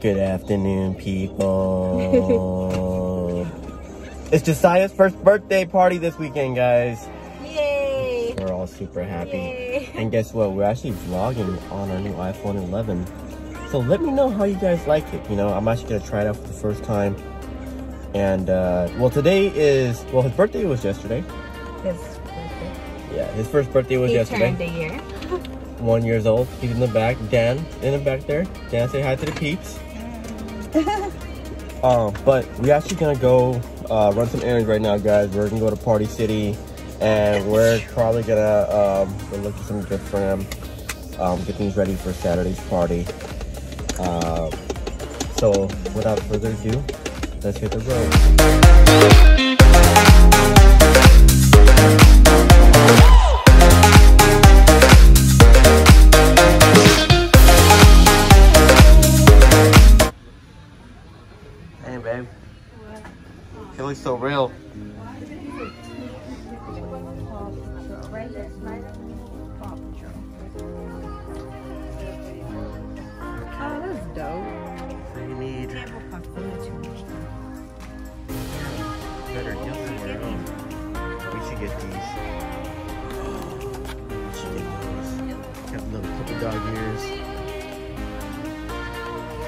Good afternoon, people. it's Josiah's first birthday party this weekend, guys. Yay! We're all super happy. Yay. And guess what? We're actually vlogging on our new iPhone 11. So let me know how you guys like it. You know, I'm actually gonna try it out for the first time. And uh, well, today is well, his birthday was yesterday. His birthday. Yeah, his first birthday was He yesterday. turned a year. One years old. He's in the back. Dan in the back there. Dan, say hi to the peeps. Um, but we actually gonna go uh, run some errands right now, guys. We're gonna go to Party City, and we're probably gonna um, go look at some gifts for him. Um, get things ready for Saturday's party. Uh, so, without further ado, let's hit the road. Look so real. Oh, that's dope. We should get these. We should get little puppy dog ears.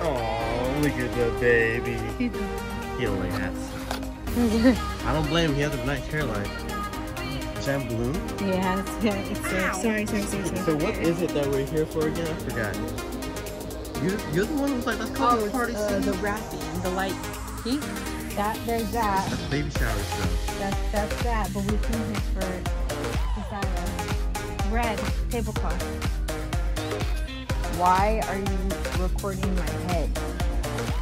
Oh, look at the baby. He don't like hats. I don't blame him. He has a nice hairline. Is that blue? Yeah, it's, yeah, it's uh, sorry, sorry, sorry, sorry. So what is it that we're here for again? I forgot. You're, you're the one who's like, let's go Oh, to it's, party uh, city. the wrapping, the light pink. That there's that. That's baby shower stuff. That's that's that. But we came here for Josiah. Red tablecloth. Why are you recording my head?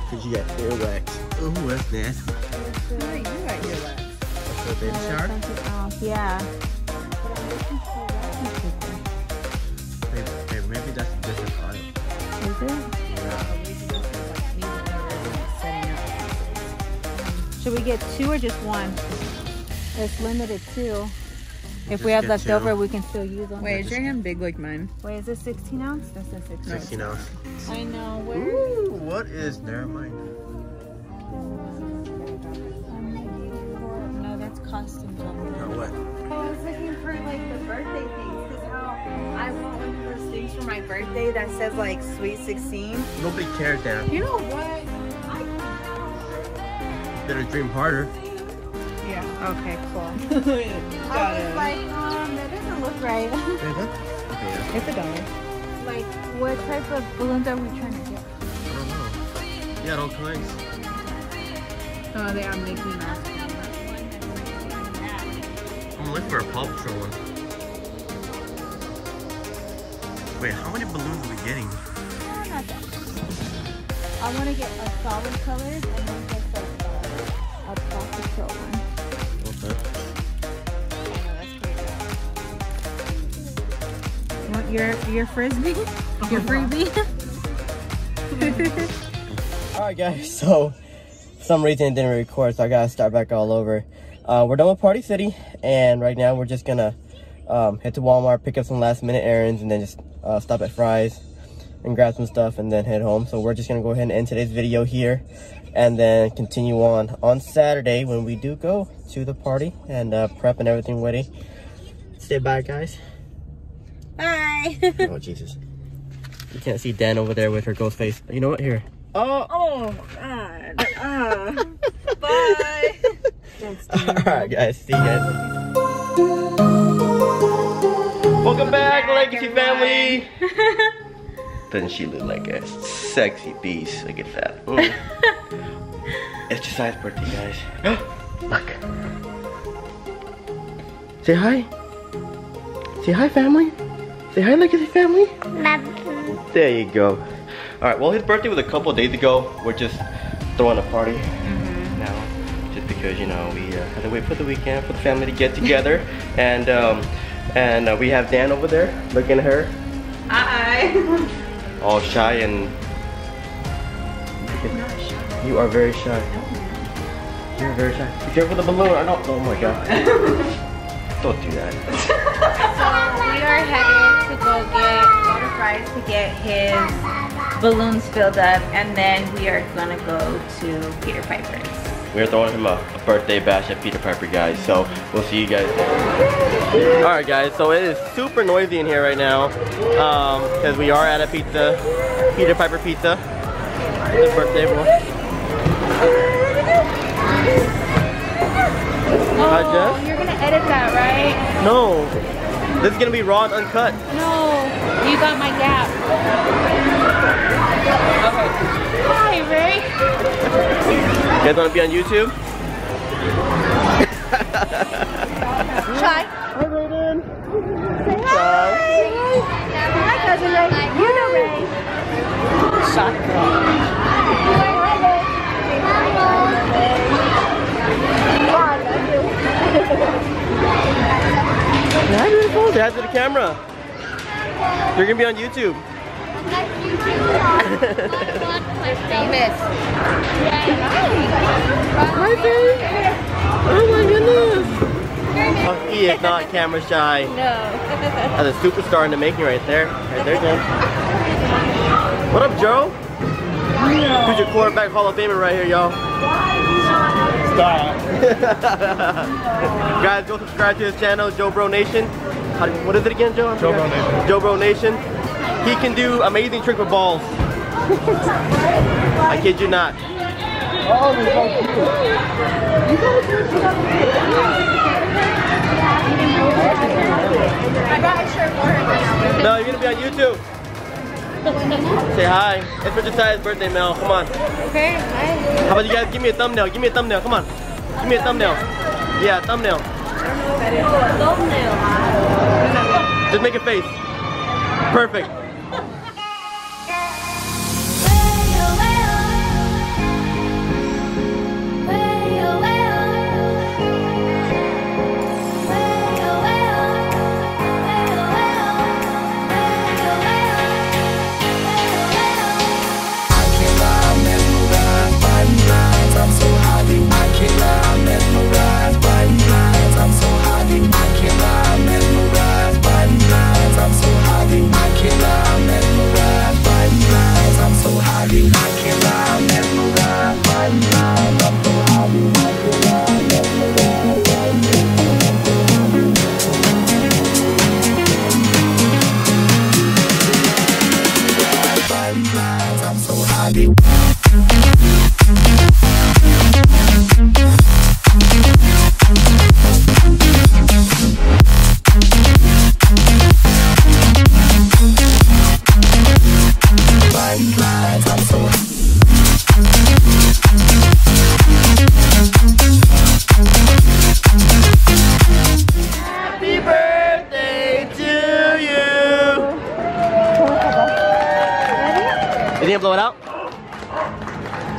Cause you got earwax. Ooh, that's nasty. You got your legs. That's for baby shower? Yeah. Maybe, maybe, maybe that's a different aisle. Is it? Yeah. Should we get two or just one? It's limited two. If Just we have get left two. over, we can still use them. Wait, is your hand big like mine? Wait, is this 16 ounce? This is 16 ounce. 16 ounce. I know. Where? Ooh, what is, never mind. Costumes on Now what? I was looking for like the birthday things because how I want one of those things for my birthday that says like Sweet 16. No big tear down. You know what? Better dream harder. Yeah. Okay. Cool. I was like, um, that doesn't look right. Okay, yeah. It's a dollar. like, what type of balloons are we trying to get? I don't know. Yeah, all kinds. Oh, they are making us. I'm looking for a Paw Patrol one. Wait, how many balloons are we getting? Uh, not that. I want to get a solid color and then just like a, a Paw Patrol one. Okay. You want your your frisbee? Your freebie? Alright guys, so for some reason it didn't record, so I gotta start back all over. Uh, we're done with Party City, and right now we're just gonna um, head to Walmart, pick up some last minute errands, and then just uh, stop at Fry's and grab some stuff and then head home. So we're just gonna go ahead and end today's video here and then continue on on Saturday when we do go to the party and uh, prep and everything ready. Say bye guys. Bye. Oh Jesus. You can't see Dan over there with her ghost face. You know what? Here. Oh! oh God. Uh, bye. Alright guys, see you guys. Welcome back, Legacy family! Doesn't she look like a sexy beast? Look at that. It's Josiah's birthday, guys. look. Say hi. Say hi, family. Say hi, Legacy family. There you go. Alright, well, his birthday was a couple days ago. We're just throwing a party because, you know, we uh, had to wait for the weekend for the family to get together. and um, and uh, we have Dan over there. Looking at her. Hi. All shy and... You are very shy. You're very shy. Be careful with the balloon. I don't... Oh my god. don't do that. so we are headed to go get go to Fry's to get his balloons filled up, and then we are gonna go to Peter Piper's. We're throwing him a, a birthday bash at Peter Piper, guys. So we'll see you guys there. All right, guys. So it is super noisy in here right now um, because we are at a pizza, Peter Piper Pizza. His birthday boy. Oh, you're gonna edit that, right? No, this is gonna be raw and uncut. No, you got my gap. You guys wanna be on YouTube? Hi. Hi, Brayden. Say hi. Hi, cousin Ray. You know Ray. Shot. Hi, beautiful. Say hi to the camera. You're gonna be on YouTube. Famous. Hi, babe. Oh my goodness. Oh, he is not camera shy. No. That's a superstar in the making right there. Right there, Jen. What up, Joe? Who's your quarterback Hall of Famer right here, y'all? Stop. Guys, go subscribe to his channel, Joe Bro Nation. How what is it again, Joe? Joe. Bro Nation. Joe Bro Nation. He can do amazing trick with balls. I kid you not. Mel, you're gonna be on YouTube. Say hi. It's for Josiah's birthday, Mel. Come on. Okay, hi. How about you guys give me a thumbnail? Give me a thumbnail. Come on. Give me a thumbnail. Yeah, thumbnail. Just make a face. Perfect.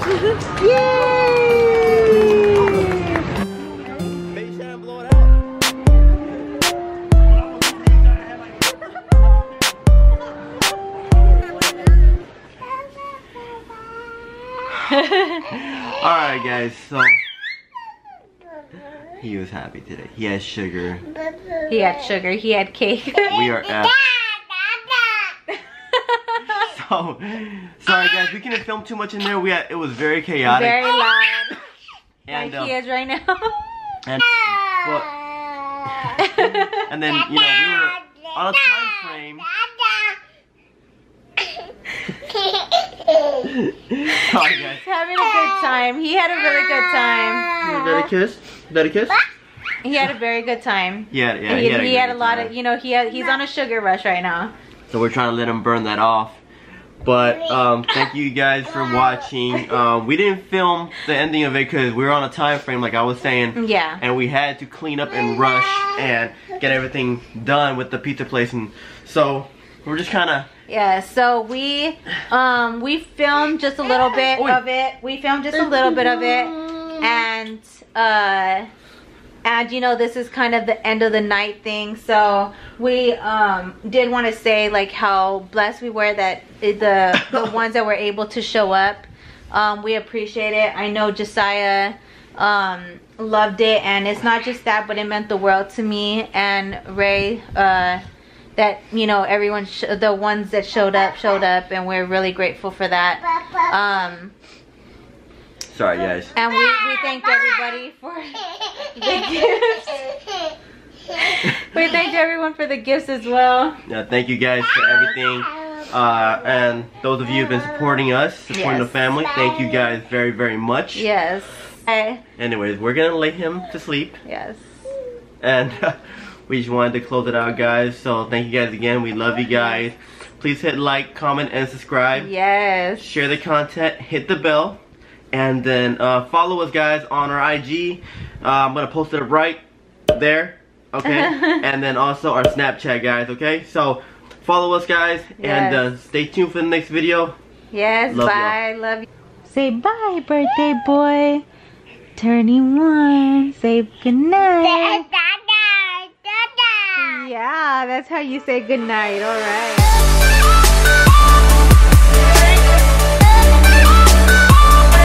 Alright guys, so he was happy today. He had sugar. He had sugar, he had cake. We are at so sorry guys, we couldn't film too much in there. We had, it was very chaotic. Very loud, and like um, he is right now. and well, and then you know we were on a time frame. sorry guys. Having a good time. He had a really good time. Is that a kiss? Is that a kiss? He had a very good time. Yeah, yeah. he, had a he had a great lot time. of, you know, he had, he's on a sugar rush right now. So we're trying to let him burn that off. But um, thank you guys for watching. Um, we didn't film the ending of it because we were on a time frame, like I was saying. Yeah. And we had to clean up and rush and get everything done with the pizza place. And so we're just kind of. Yeah, so we um we filmed just a little bit of it. We filmed just a little bit of it and uh and you know this is kind of the end of the night thing. So we um did want to say like how blessed we were that the the ones that were able to show up. Um we appreciate it. I know Josiah um loved it and it's not just that but it meant the world to me and Ray uh that you know everyone sh- the ones that showed up showed up and we're really grateful for that um Sorry, guys. and we, we thanked everybody for the gifts we thanked everyone for the gifts as well Yeah, thank you guys for everything. Uh, and those of you who've been supporting us, supporting the family, thank you guys very, very much. yes I, Anyways, we're gonna lay him to sleep, yes and we just wanted to close it out, guys. So thank you guys again. We love you guys. Please hit like, comment, and subscribe. yes Share the content, hit the bell, and then uh, follow us, guys, on our IG. Uh, I'm gonna post it right there, okay? and then also our Snapchat, guys, okay? So follow us, guys, and uh, stay tuned for the next video. Yes, Love bye. Love you. Say bye, birthday boy. Turning one. Say goodnight. Yeah, that's how you say goodnight. All right.